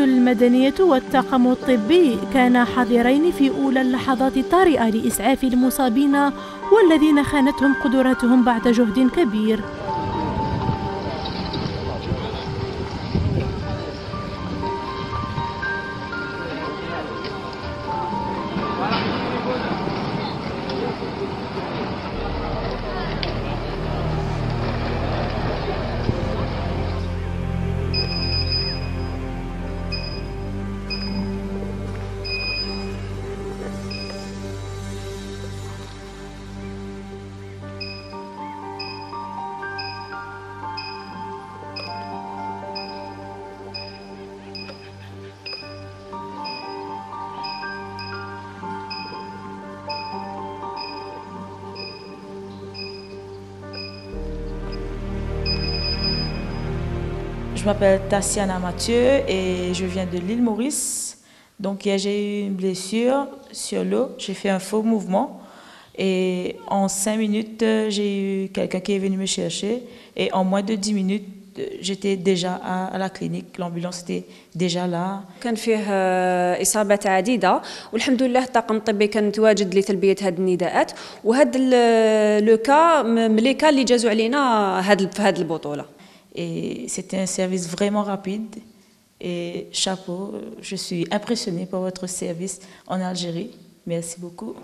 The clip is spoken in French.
المدنية والطاقم الطبي كانا حاضرين في أولى اللحظات الطارئة لإسعاف المصابين والذين خانتهم قدراتهم بعد جهد كبير. Je m'appelle Tassiana Mathieu et je viens de l'île Maurice. Donc j'ai eu une blessure sur l'eau, j'ai fait un faux mouvement et en cinq minutes j'ai eu quelqu'un qui est venu me chercher et en moins de dix minutes j'étais déjà à, la clinique l'ambulance était déjà là كان فيه اصابات عديده والحمد لله الطاقم الطبي كان متواجد لتلبيه هذه النداءات وهذا لو كا ملي كان اللي جازوا علينا هذه في هذه البطوله Et c'était un service vraiment rapide. Et chapeau, je suis impressionnée par votre service en Algérie. Merci beaucoup.